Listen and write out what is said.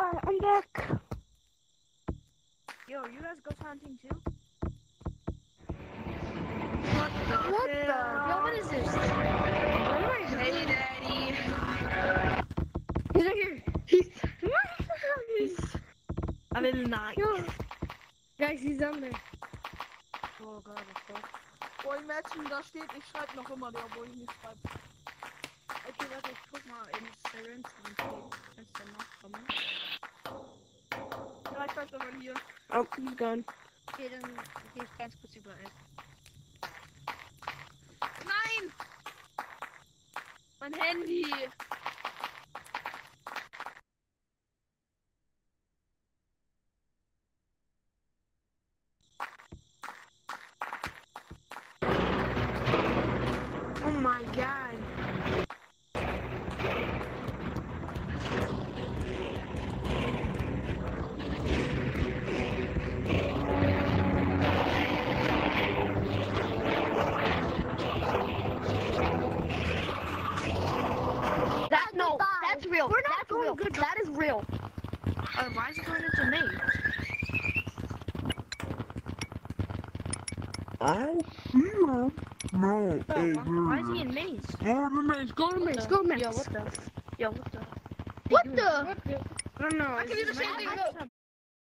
Alright, I'm back. Yo, you guys go hunting too? What the? Yo, what is this? Hey, Daddy. He's right here. He's. I'm in the night. Yo. Guys, he's down there. Oh was das? Boah, imagine, da steht, ich schreibe noch immer der, wo ich nicht schreibe. Okay, warte, ich guck mal in Serens Weiß aber hier. Oh, he's gone. Okay, dann gehe ich ganz kurz über Eck. Nein! Mein Handy! Oh my god. That no, that's real. We're not that's going real. good. That is real. Uh, why is it going into me? I see him. No, Oh, hey, why, why is he in maze? Go to the maze, go to the maze, go to the maze. Yo, what the? Yo, what the? What Hey, the? I don't know. I can do the same thing,